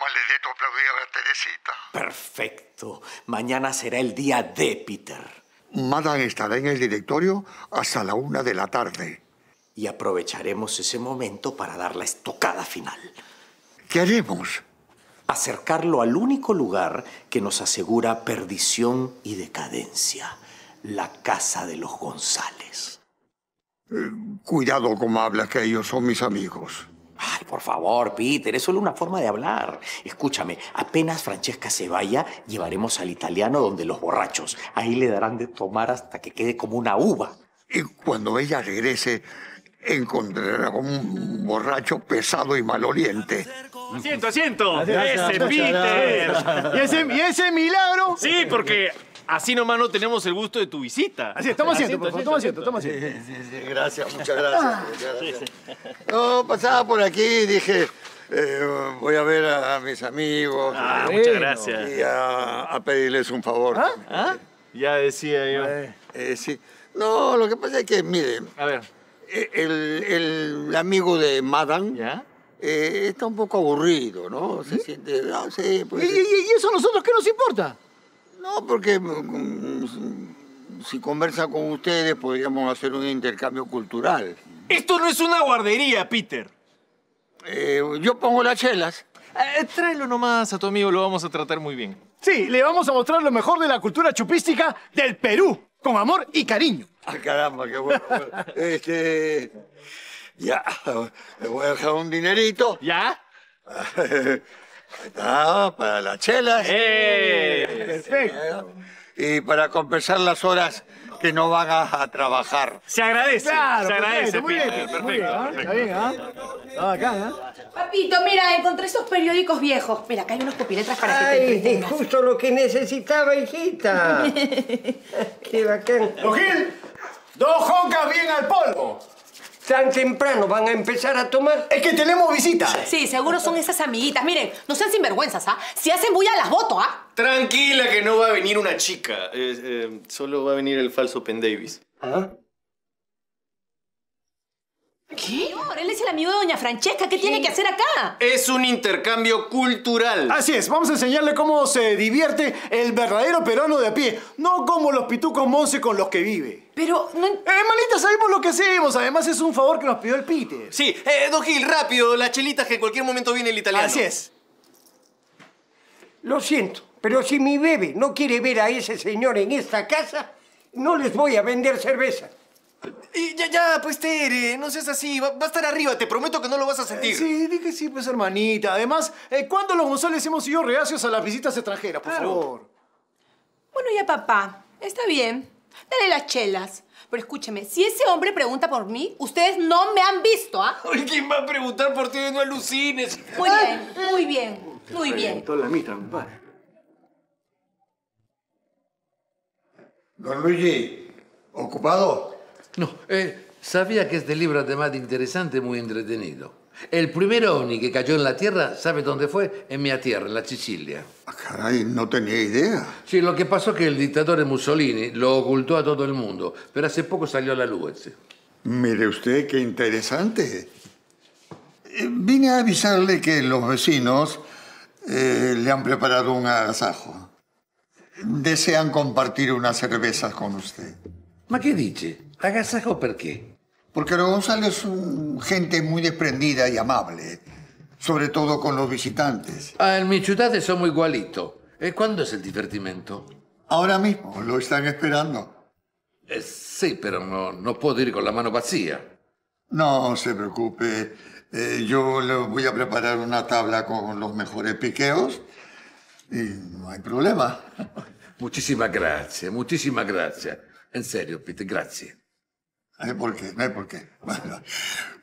maledetto aplaudir a Teresita. Perfecto. Mañana será el día de Peter. Madame estará en el directorio hasta la una de la tarde. Y aprovecharemos ese momento para dar la estocada final. ¿Qué haremos? Acercarlo al único lugar que nos asegura perdición y decadencia. La casa de los González. Eh, cuidado como hablas, que ellos son mis amigos. Ay, por favor, Peter, es solo una forma de hablar. Escúchame, apenas Francesca se vaya, llevaremos al italiano donde los borrachos. Ahí le darán de tomar hasta que quede como una uva. Y cuando ella regrese, encontrará un borracho pesado y maloliente. Asiento, asiento. Ese Peter. ¿Y ese, ¿Y ese milagro? Sí, porque así nomás no tenemos el gusto de tu visita. Así, estamos haciendo, por favor, toma asiento, toma asiento. Sí, sí, gracias, muchas gracias. muchas gracias. No, pasaba por aquí dije, eh, voy a ver a, mis amigos Ah, eh, muchas gracias. y a, a pedirles un favor. ¿Ah? Ya decía yo. Eh, sí. No, lo que pasa es que, mire, A ver, eh, el, el amigo de Madame ¿ya? eh, está un poco aburrido, ¿no? Se siente, no sé, ¿Y, pues, y- y eso a nosotros qué nos importa? No, porque mm, si conversa con ustedes podríamos hacer un intercambio cultural. Esto no es una guardería, Peter. Eh, yo pongo las chelas. Eh, tráelo nomás a tu amigo, lo vamos a tratar muy bien. Sí, le vamos a mostrar lo mejor de la cultura chupística del Perú, con amor y cariño. Ah, caramba, qué bueno. este, ya, le voy a dejar un dinerito. ¿Ya? Está, para las chelas. ¡Eh! Perfecto. Y para compensar las horas que no van a, a trabajar. Se agradece. Claro, se agradece, perfecto, muy bien, Peter. muy bien, ¿ah? Está bien, ¿ah? Bacán, ¿ah? Papito, mira, encontré esos periódicos viejos. Mira, acá hay unos pupiletras para que te Ay, entretengas. justo lo que necesitaba, hijita. Qué bacán. Don Gil, dos joncas bien al polvo. Tan temprano van a empezar a tomar. Es que tenemos visita. Sí, seguro son esas amiguitas. Miren, no sean sinvergüenzas, ¿ah? Si hacen bulla, las voto, ¿ah? Tranquila que no va a venir una chica. Eh, eh, solo va a venir el falso Penn Davis. ¿Ah? ¿Qué? Señor, él es el amigo de Doña Francesca. ¿Qué tiene que hacer acá? Es un intercambio cultural. Así es, vamos a enseñarle cómo se divierte el verdadero peruano de a pie, no como los pitucos monse con los que vive. Pero, no... Eh, manita, sabemos lo que hacemos. Además, es un favor que nos pidió el Peter. Sí, eh, Don Gil, rápido, las chelitas que en cualquier momento viene el italiano. Así es. Lo siento, pero si mi bebé no quiere ver a ese señor en esta casa, no les voy a vender cerveza. Y ya, ya, pues Tere, no seas así. Va, va a estar arriba, te prometo que no lo vas a sentir. Sí, dije sí, pues hermanita. Además, eh, ¿cuándo los González hemos sido reacios a las visitas extranjeras? Por Claro. favor. Bueno, ya papá, está bien. Dale las chelas. Pero escúcheme, si ese hombre pregunta por mí, ustedes no me han visto, ¿ah? Ay, ¿quién va a preguntar por ti? No alucines. Muy bien, muy bien, muy bien. Toda la mitad, compadre. Don Luigi, ¿ocupado? No, eh, sabía que este libro, además de interesante, muy entretenido. El primer ovni que cayó en la Tierra, ¿sabe dónde fue? En mi tierra, en la Sicilia. Ah, caray, no tenía idea. Sí, lo que pasó es que el dictador Mussolini lo ocultó a todo el mundo, pero hace poco salió a la luz. Mire usted, qué interesante. Eh, Vine a avisarle que los vecinos eh, le han preparado un agasajo. Desean compartir unas cervezas con usted. ¿Ma qué dice? ¿Agasajo por qué? Porque los González son gente muy desprendida y amable, sobre todo con los visitantes. Ah, en mi ciudad somos igualito. ¿Y cuándo es el divertimento? Ahora mismo lo están esperando. Eh, sí, pero no, no puedo ir con la mano vacía. No se preocupe, eh, yo le voy a preparar una tabla con los mejores piqueos y no hay problema. Muchísimas gracias, muchísimas gracias. En serio, Peter, gracias. No hay por qué, no hay por qué. Bueno,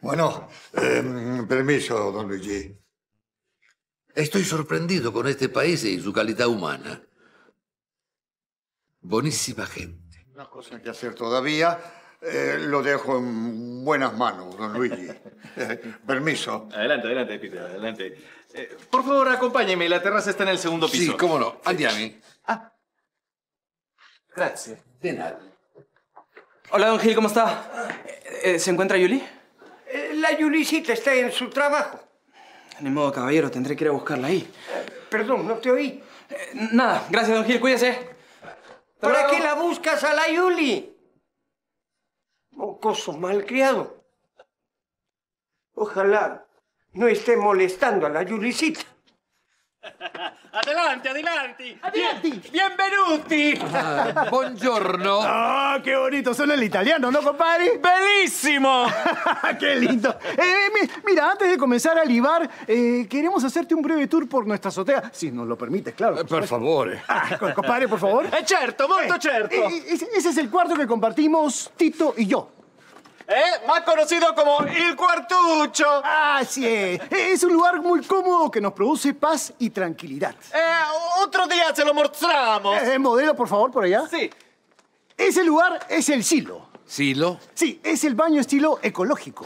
bueno eh, permiso, don Luigi. Estoy sorprendido con este país y su calidad humana. Buenísima gente. Una cosa que hacer todavía. eh, lo dejo en buenas manos, don Luigi. Eh, permiso. Adelante, adelante, Peter, adelante. Eh, por favor, acompáñeme. La terraza está en el segundo piso. Sí, cómo no. Andiamo. Gracias. De nada. Hola, don Gil, ¿cómo está? Eh, ¿Se encuentra Yuli? Eh, La Yulicita está en su trabajo. Ni modo, caballero, tendré que ir a buscarla ahí. Perdón, no te oí. Eh, nada, gracias, don Gil, cuídese. ¿Para qué la buscas a la Yuli? Mocoso malcriado. Ojalá no esté molestando a la Yulicita. Adelante, adelante. Adelante. Bienvenuti. Ah, buongiorno. ¡Ah, qué bonito! Suena el italiano, ¿no, compadre? Bellísimo. ¡Qué lindo! Eh, mi- mira, antes de comenzar a libar, eh, queremos hacerte un breve tour por nuestra azotea, si nos lo permites, claro. Eh, Per favore. Ah, co- compadre, por favor. Eh, certo, molto certo. Eh, ese, ese es el cuarto que compartimos Tito y yo. Eh, más conocido como il cuartucho. Así es. Es un lugar muy cómodo que nos produce paz y tranquilidad. Eh, otro día se lo mostramos. Eh, modelo, por favor, por allá. Sí. Ese lugar es el silo. Silo? Sí, es el baño estilo ecológico.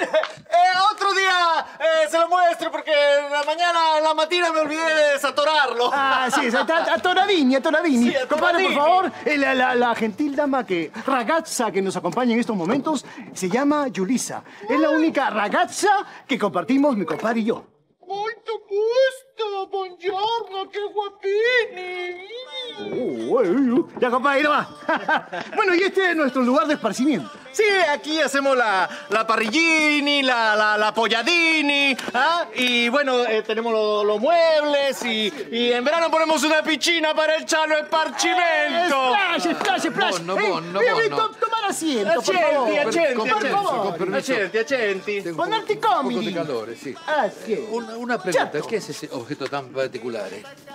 Eh, otro día eh, se lo muestro porque en la mañana, en la mañana me olvidé de desatorarlo. Ah, sí, a, Toradini, a Toradini. Sí, Compadre, por favor, eh, la, la- la gentil dama que, ragazza que nos acompaña en estos momentos, se llama Yulisa. Es la única ragazza que compartimos mi compadre y yo. Molto gusto, buongiorno, qué guapini. Uh, ya, compadre, no va. bueno, y este es nuestro lugar de esparcimiento. Sí, aquí hacemos la, la parrillini, la, la, la polladini, ¿ah? y bueno, eh, tenemos lo- los muebles y, y en verano ponemos una piscina para echarlo esparcimento. Splash, splash, splash. Buono, Eh, buono, eh, buono. Asiento, por favor. Accenti, accenti. Tengo un po'- calore, es. Una, una pregunta, Certo. ¿qué es ese objeto tan particular?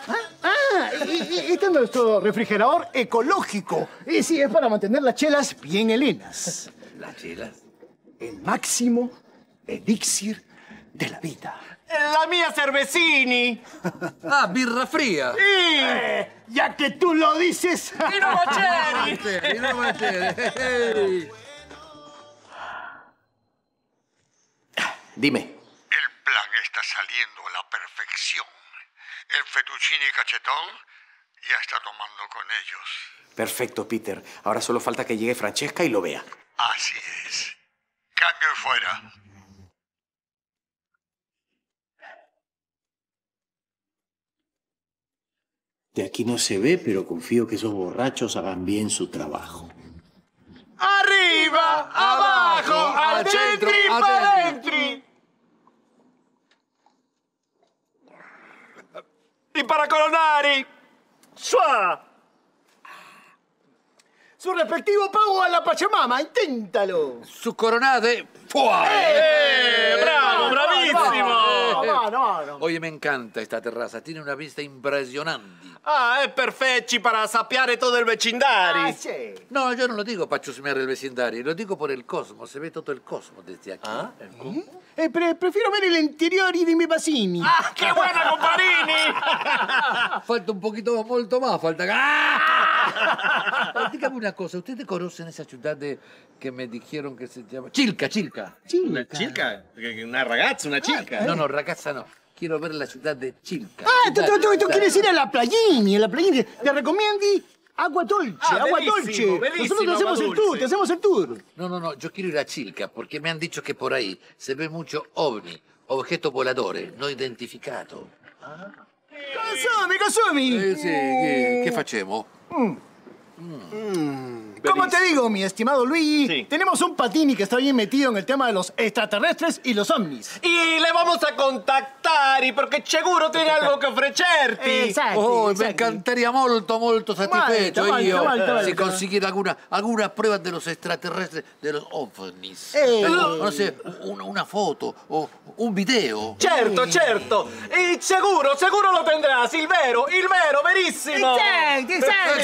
Ah, ah, y- y- este es nuestro refrigerador ecológico. Y sí, es para mantener las chelas bien helenas. Las chelas. El máximo elixir de la vida. La mía cervecini. Ah, birra fría. Eh, ya que tú lo dices. Y no bacheri. Sì, no mangiare. Ehi. Dime. El plan está saliendo a la perfección. El fettuccine cachetón ya está tomando con ellos. Perfecto, Peter. Ahora solo falta que llegue Francesca y lo vea. Así es. Cambio y fuera. De aquí no se ve, pero confío que esos borrachos hagan bien su trabajo. Arriba, abajo, al al centro centro, y para dentro. dentro. Y para coronari. ¡Suá! Su respectivo pago a la Pachamama, inténtalo. Su coronade. ¡Fua! ¡Eh! ¡Bravo, bravísimo! No, no, no. Oye, me encanta esta terraza. Tiene una vista impresionante. Ah, es perfecto para sapeare todo el vecindario. Ah, sí. No, yo no lo digo para chusmear el vecindario, lo digo por el cosmos. Se ve todo el cosmos desde aquí. Eh, pre- prefiero ver el interior y de mi bacini. ¡Ah, qué buena, comparini! Falta un poquito, molto más, falta... ¡Ah! Dígame una cosa, ¿ustedes conocen esa ciudad de, que me dijeron que se llama... Chilca, Chilca. Una chica, una ragazza, una chica. No, no, ragazza no. Quiero ver la ciudad de Chilca. Ah, tú, tú, tú, tú quieres ir a la playini, a la playini. Te recomiendo agua dolce, Ah, agua dolce. bellísimo, Nosotros te hacemos el tour, te hacemos el tour. No, no, no, yo quiero ir a Chilca porque me han dicho que por ahí se ve mucho ovni, objeto voladores no identificato. Consumi, consumi. Eh, sì, che, che facciamo? Como te digo, mi estimado Luigi, Sí. tenemos un patini que está bien metido en el tema de los extraterrestres y los ovnis. Y le vamos a contactar y porque seguro tiene algo que ofrecerti. Esatto, Oh, mi esatto. encantaría molto, molto satisfecho io molto. si consiguiera alguna, alguna prueba de los extraterrestres, de los ovnis. Eh. No sé, una, una foto o un video. Certo, certo. Y seguro, seguro lo tendrás. Il vero, il vero, verissimo. Esatto, esatto.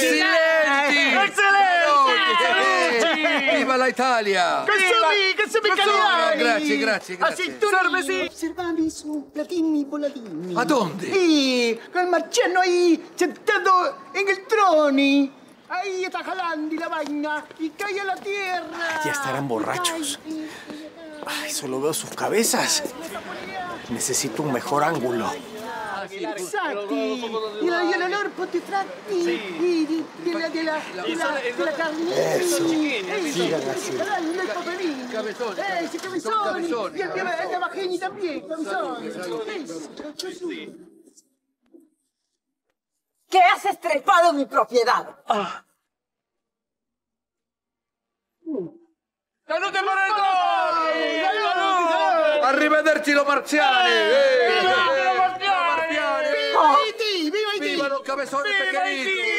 ¡Viva la Italia! Consumi, consumi Consumi, calidari. grazie, grazie, grazie. Aceituni. Observavi su platini volatini. ¿A dónde? Sí, con el marciano ahí, sentado en el trono. Ahí está jalando la vaina y cae a la tierra. Ya estarán borrachos. Ay, solo veo sus cabezas. Necesito un mejor ángulo. Exacto. Y el, y el olor potifracti. Y de, de la, de la, de la, de la carne. Eso. Sigan así. El papelín. Cabezones. Ese cabezón. Y el de también, cabezón. ¿Qué has estrepado mi propiedad? ¡Salute el gol! Arrivederci los marziani! Eh, ¡Viva eh, cabezones ¡Viva pequeñitos!